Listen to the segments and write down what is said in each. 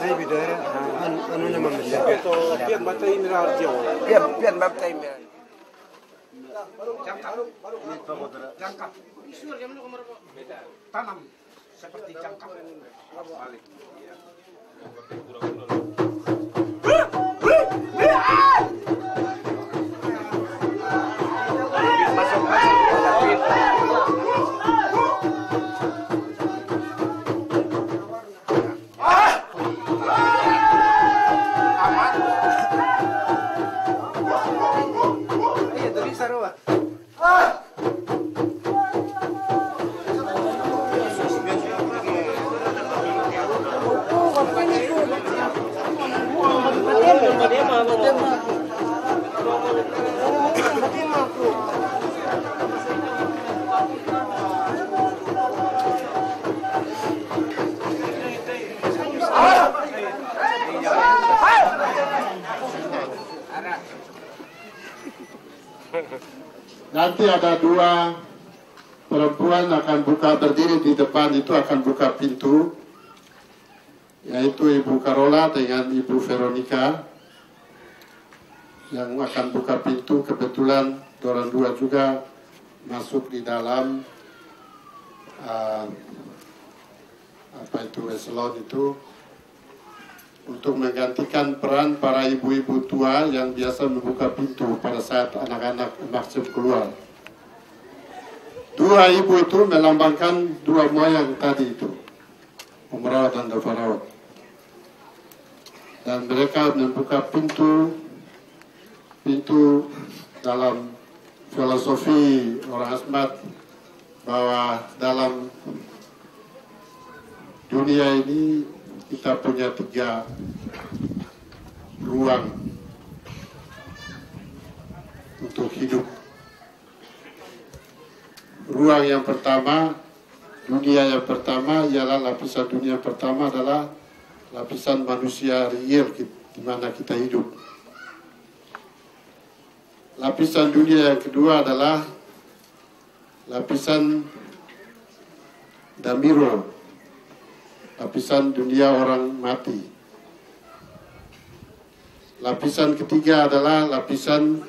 Hai bidara, anu anu nama menda. pian batai mirar jauh pian pian jangkap tanam seperti jangkap balik Nanti ada dua perempuan akan buka berdiri di depan itu akan buka pintu yaitu Ibu Carola dengan Ibu Veronica yang akan buka pintu. Kebetulan orang dua juga masuk di dalam uh, apa itu eselon itu untuk menggantikan peran para ibu-ibu tua yang biasa membuka pintu pada saat anak-anak maksud keluar. Dua ibu itu melambangkan dua moyang tadi itu, Umrah dan Dafarawat. Dan mereka membuka pintu, pintu dalam filosofi orang Asmat bahwa dalam dunia ini kita punya tiga ruang untuk hidup. Ruang yang pertama, dunia yang pertama ialah lapisan dunia pertama adalah lapisan manusia real di mana kita hidup. Lapisan dunia yang kedua adalah lapisan damiro, lapisan dunia orang mati. Lapisan ketiga adalah lapisan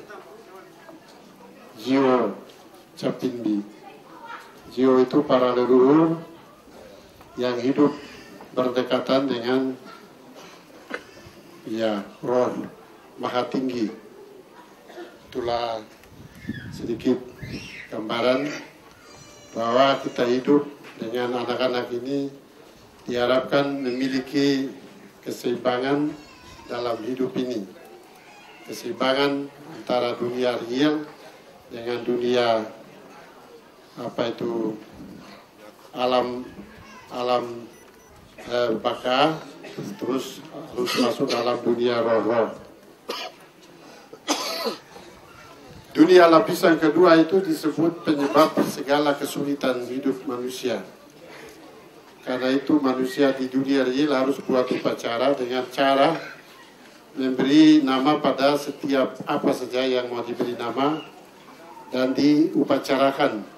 jiwa capimbi. Jiwa itu para leluhur yang hidup berdekatan dengan ya roh maha tinggi. Itulah sedikit gambaran bahwa kita hidup dengan anak-anak ini diharapkan memiliki keseimbangan dalam hidup ini. Keseimbangan antara dunia real dengan dunia apa itu alam alam eh, baka terus harus masuk dalam dunia roh-roh. Dunia lapisan kedua itu disebut penyebab segala kesulitan hidup manusia. Karena itu manusia di dunia real harus buat upacara dengan cara memberi nama pada setiap apa saja yang mau diberi nama dan diupacarakan.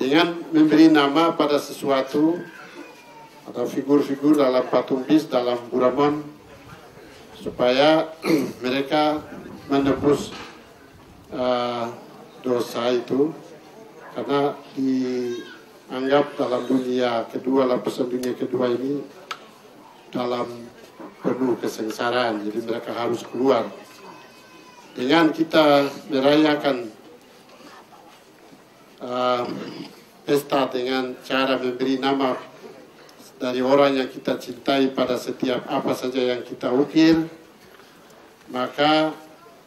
Dengan memberi nama pada sesuatu atau figur-figur dalam patung bis dalam Buramon supaya mereka menebus uh, dosa itu. Karena dianggap dalam dunia kedua lapisan dunia kedua ini dalam penuh kesengsaraan. Jadi mereka harus keluar. Dengan kita merayakan uh, pesta dengan cara memberi nama dari orang yang kita cintai pada setiap apa saja yang kita ukir maka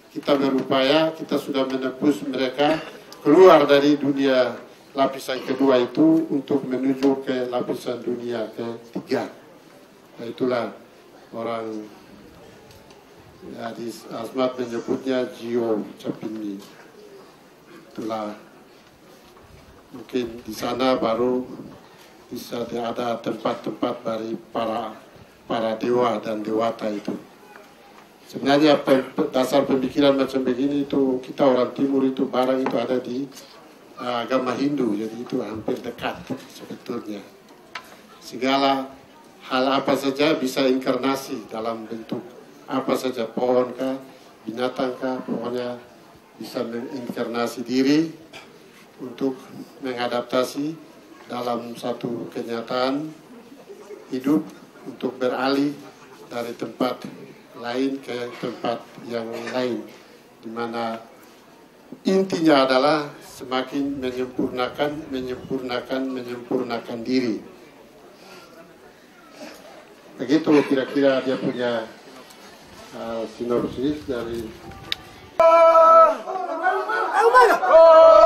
kita berupaya kita sudah menebus mereka keluar dari dunia lapisan kedua itu untuk menuju ke lapisan dunia ketiga nah, itulah orang ya, di Asmat menyebutnya Jio Capini itulah mungkin di sana baru bisa ada tempat-tempat dari para para dewa dan dewata itu. Sebenarnya dasar pemikiran macam begini itu kita orang timur itu barang itu ada di agama Hindu, jadi itu hampir dekat sebetulnya. Segala hal apa saja bisa inkarnasi dalam bentuk apa saja pohon kah, binatang kah, pokoknya bisa menginkarnasi diri untuk mengadaptasi dalam satu kenyataan hidup untuk beralih dari tempat lain ke tempat yang lain di mana intinya adalah semakin menyempurnakan menyempurnakan menyempurnakan diri. Begitu kira-kira dia punya uh, sinopsis dari Babas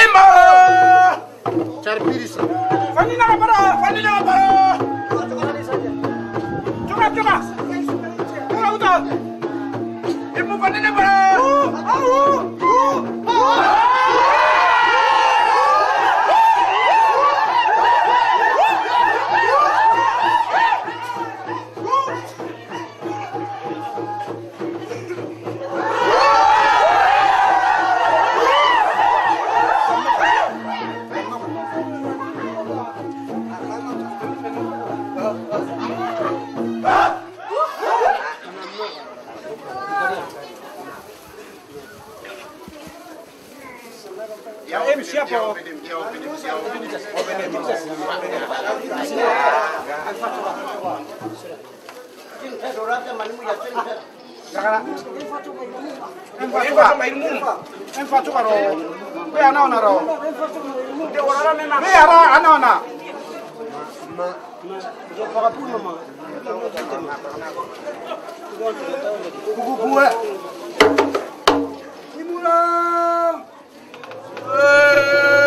eyma car pirisa fandinaga bara fandinaga bara! Cuga cuga cuga uta! Immu fandine bara! Mu. Em facu karo. Be ana ona ro. Be ara ana ona. Kuku gue. Imura. Música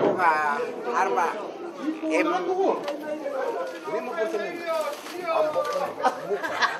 buka arba em ini mau pesen Curabitia, papa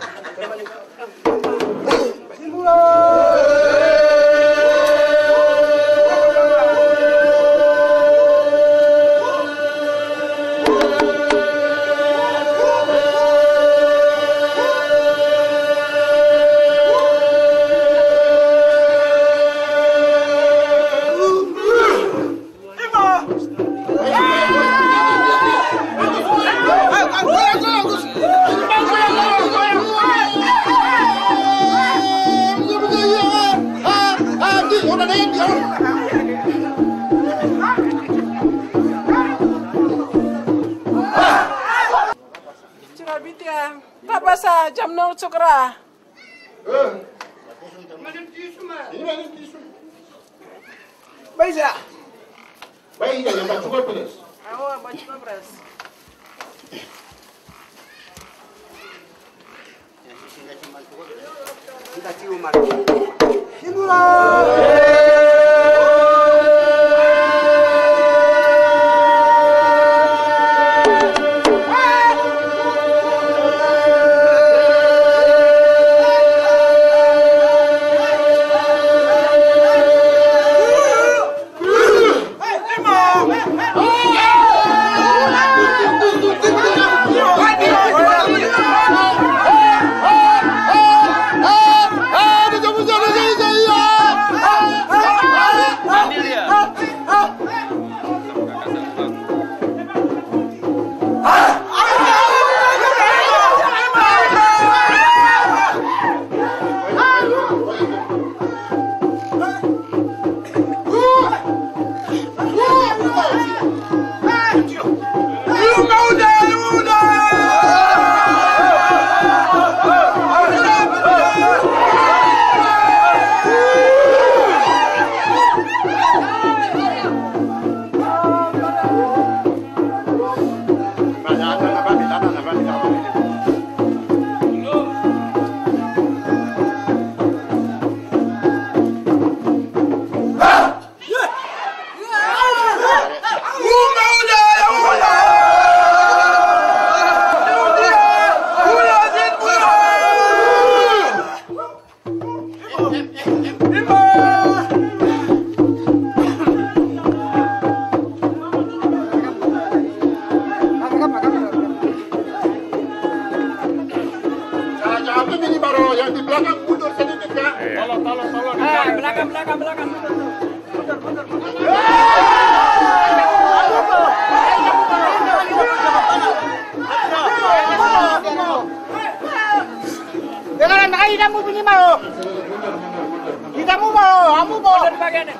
sa jam no cukra. Baisa. Baik, yang tak cukup please. Awa baju babras. kita ciuman Jangan Jangan naik kamu punya mau. Kita mau mau, kamu mau. Bagian.